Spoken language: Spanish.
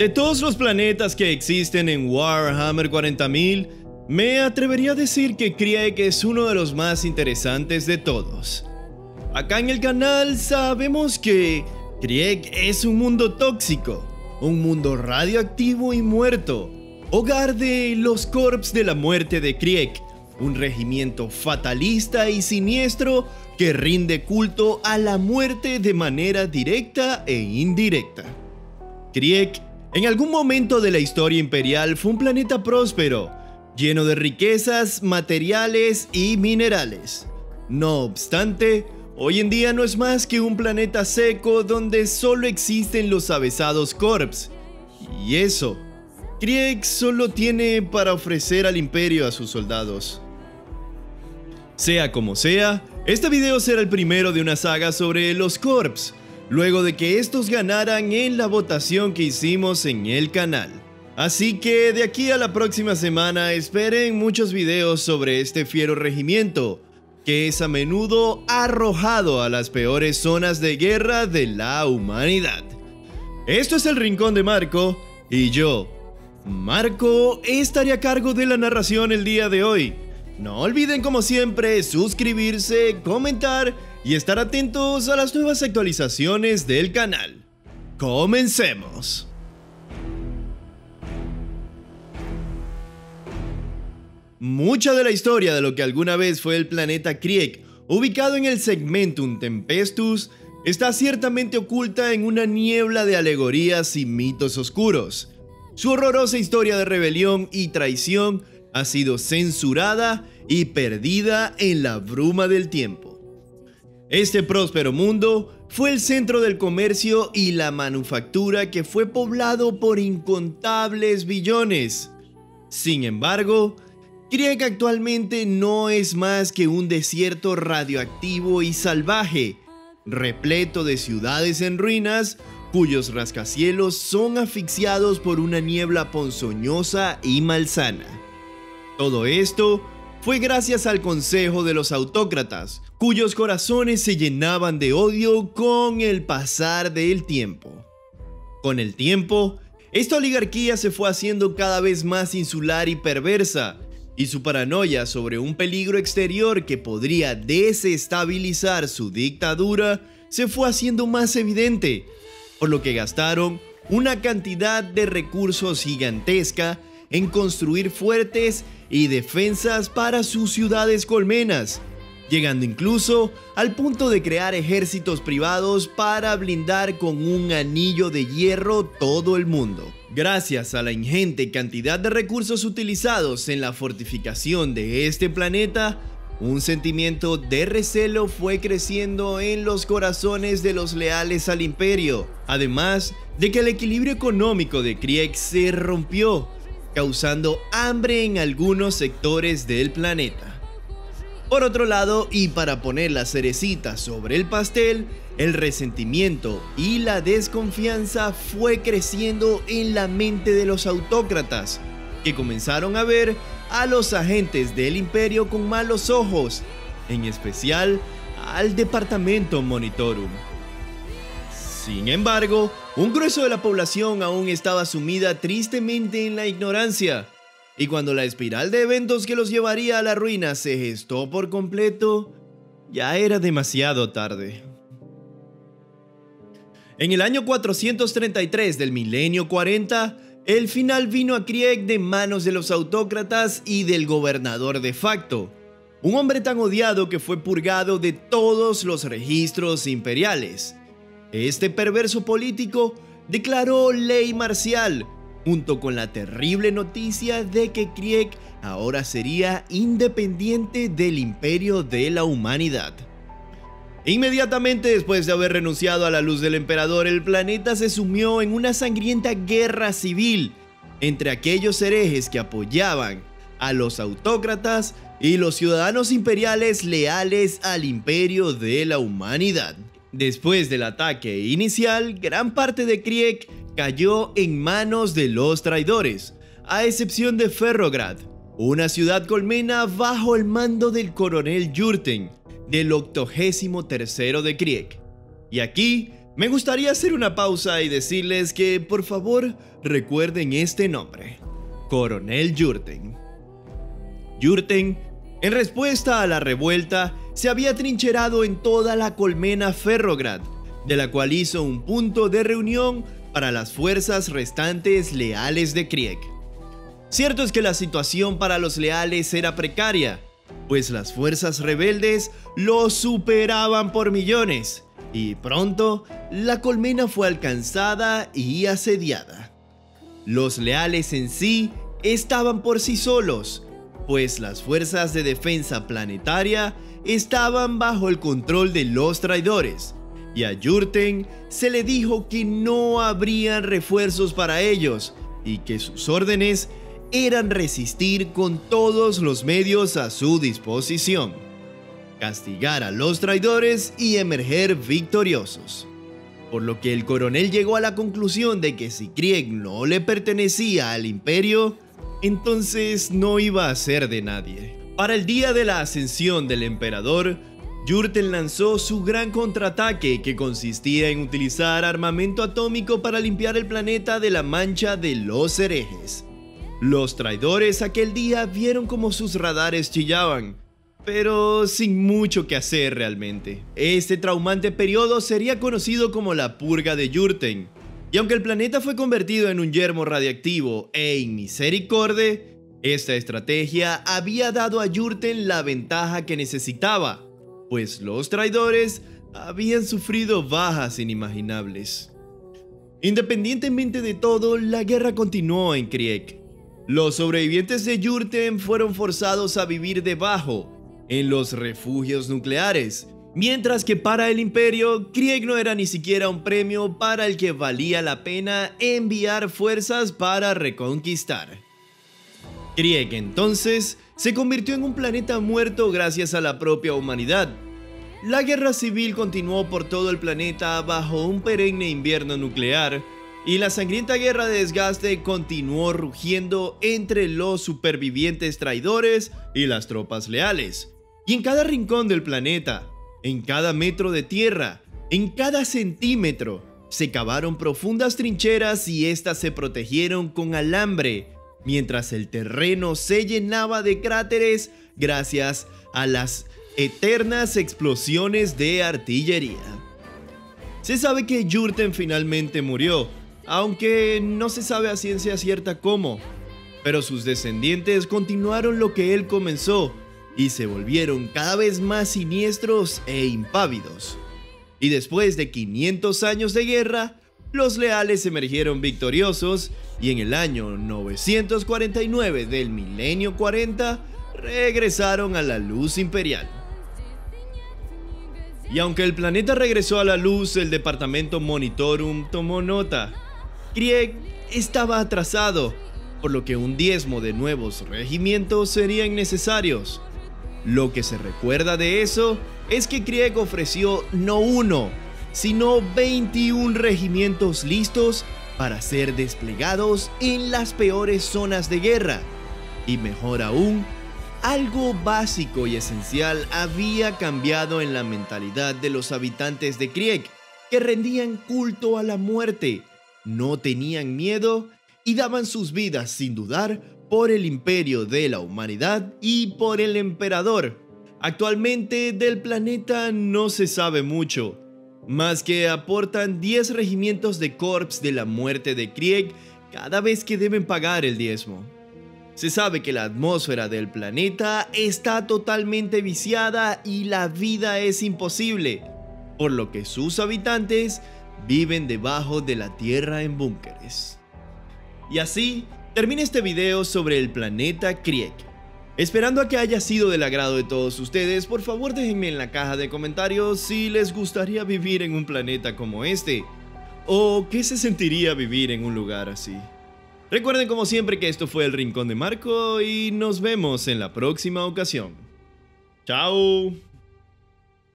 De todos los planetas que existen en Warhammer 40.000, me atrevería a decir que Krieg es uno de los más interesantes de todos. Acá en el canal sabemos que Krieg es un mundo tóxico, un mundo radioactivo y muerto, hogar de los Corps de la muerte de Krieg, un regimiento fatalista y siniestro que rinde culto a la muerte de manera directa e indirecta. Krieg, en algún momento de la historia imperial, fue un planeta próspero, lleno de riquezas materiales y minerales. No obstante, hoy en día no es más que un planeta seco donde solo existen los avesados Corps. Y eso, Krieg solo tiene para ofrecer al imperio a sus soldados. Sea como sea, este video será el primero de una saga sobre los Corps, luego de que estos ganaran en la votación que hicimos en el canal. Así que de aquí a la próxima semana esperen muchos videos sobre este fiero regimiento, que es a menudo arrojado a las peores zonas de guerra de la humanidad. Esto es el Rincón de Marco, y yo, Marco, estaré a cargo de la narración el día de hoy. No olviden como siempre suscribirse, comentar y estar atentos a las nuevas actualizaciones del canal. Comencemos. Mucha de la historia de lo que alguna vez fue el planeta Krieg, ubicado en el Segmentum Tempestus, está ciertamente oculta en una niebla de alegorías y mitos oscuros. Su horrorosa historia de rebelión y traición ha sido censurada y perdida en la bruma del tiempo. Este próspero mundo fue el centro del comercio y la manufactura que fue poblado por incontables billones. Sin embargo, Krieg actualmente no es más que un desierto radioactivo y salvaje, repleto de ciudades en ruinas cuyos rascacielos son asfixiados por una niebla ponzoñosa y malsana. Todo esto fue gracias al consejo de los autócratas, cuyos corazones se llenaban de odio con el pasar del tiempo. Con el tiempo, esta oligarquía se fue haciendo cada vez más insular y perversa, y su paranoia sobre un peligro exterior que podría desestabilizar su dictadura se fue haciendo más evidente, por lo que gastaron una cantidad de recursos gigantesca en construir fuertes y defensas para sus ciudades colmenas, llegando incluso al punto de crear ejércitos privados para blindar con un anillo de hierro todo el mundo. Gracias a la ingente cantidad de recursos utilizados en la fortificación de este planeta, un sentimiento de recelo fue creciendo en los corazones de los leales al imperio, además de que el equilibrio económico de Krieg se rompió causando hambre en algunos sectores del planeta. Por otro lado, y para poner la cerecita sobre el pastel, el resentimiento y la desconfianza fue creciendo en la mente de los autócratas, que comenzaron a ver a los agentes del imperio con malos ojos, en especial al departamento Monitorum. Sin embargo, un grueso de la población aún estaba sumida tristemente en la ignorancia, y cuando la espiral de eventos que los llevaría a la ruina se gestó por completo, ya era demasiado tarde. En el año 433 del milenio 40, el final vino a Krieg de manos de los autócratas y del gobernador de facto, un hombre tan odiado que fue purgado de todos los registros imperiales. Este perverso político declaró ley marcial, junto con la terrible noticia de que Krieg ahora sería independiente del imperio de la humanidad. Inmediatamente después de haber renunciado a la luz del emperador, el planeta se sumió en una sangrienta guerra civil entre aquellos herejes que apoyaban a los autócratas y los ciudadanos imperiales leales al imperio de la humanidad. Después del ataque inicial, gran parte de Krieg cayó en manos de los traidores, a excepción de Ferrograd, una ciudad colmena bajo el mando del coronel Jurten, del 83 de Krieg. Y aquí me gustaría hacer una pausa y decirles que por favor recuerden este nombre, Coronel Yurten. Yurten, en respuesta a la revuelta, se había trincherado en toda la colmena Ferrograd, de la cual hizo un punto de reunión para las fuerzas restantes leales de Krieg. Cierto es que la situación para los leales era precaria, pues las fuerzas rebeldes lo superaban por millones, y pronto la colmena fue alcanzada y asediada. Los leales en sí estaban por sí solos, pues las fuerzas de defensa planetaria estaban bajo el control de los traidores, y a Yurten se le dijo que no habrían refuerzos para ellos y que sus órdenes eran resistir con todos los medios a su disposición, castigar a los traidores y emerger victoriosos. Por lo que el coronel llegó a la conclusión de que si Krieg no le pertenecía al imperio, entonces no iba a ser de nadie. Para el día de la ascensión del emperador, Yurten lanzó su gran contraataque que consistía en utilizar armamento atómico para limpiar el planeta de la mancha de los herejes. Los traidores aquel día vieron como sus radares chillaban, pero sin mucho que hacer realmente. Este traumante periodo sería conocido como la purga de Yurten, y aunque el planeta fue convertido en un yermo radiactivo e inmisericorde, esta estrategia había dado a Yurten la ventaja que necesitaba, pues los traidores habían sufrido bajas inimaginables. Independientemente de todo, la guerra continuó en Krieg. Los sobrevivientes de Yurten fueron forzados a vivir debajo, en los refugios nucleares, mientras que para el imperio, Krieg no era ni siquiera un premio para el que valía la pena enviar fuerzas para reconquistar. Krieg entonces se convirtió en un planeta muerto gracias a la propia humanidad. La guerra civil continuó por todo el planeta bajo un perenne invierno nuclear, y la sangrienta guerra de desgaste continuó rugiendo entre los supervivientes traidores y las tropas leales. Y en cada rincón del planeta, en cada metro de tierra, en cada centímetro, se cavaron profundas trincheras y éstas se protegieron con alambre, mientras el terreno se llenaba de cráteres gracias a las eternas explosiones de artillería. Se sabe que Yurten finalmente murió, aunque no se sabe a ciencia cierta cómo, pero sus descendientes continuaron lo que él comenzó y se volvieron cada vez más siniestros e impávidos. Y después de 500 años de guerra, los leales emergieron victoriosos y en el año 949 del milenio 40 regresaron a la luz imperial. Y aunque el planeta regresó a la luz, el departamento Monitorum tomó nota. Krieg estaba atrasado, por lo que un diezmo de nuevos regimientos serían necesarios. Lo que se recuerda de eso es que Krieg ofreció no uno, sino 21 regimientos listos para ser desplegados en las peores zonas de guerra. Y mejor aún, algo básico y esencial había cambiado en la mentalidad de los habitantes de Krieg, que rendían culto a la muerte, no tenían miedo y daban sus vidas sin dudar por el imperio de la humanidad y por el emperador. Actualmente del planeta no se sabe mucho, más que aportan 10 regimientos de corps de la muerte de Krieg cada vez que deben pagar el diezmo. Se sabe que la atmósfera del planeta está totalmente viciada y la vida es imposible, por lo que sus habitantes viven debajo de la tierra en búnkeres. Y así termina este video sobre el planeta Krieg. Esperando a que haya sido del agrado de todos ustedes, por favor déjenme en la caja de comentarios si les gustaría vivir en un planeta como este, o qué se sentiría vivir en un lugar así. Recuerden como siempre que esto fue el Rincón de Marco y nos vemos en la próxima ocasión. ¡Chao!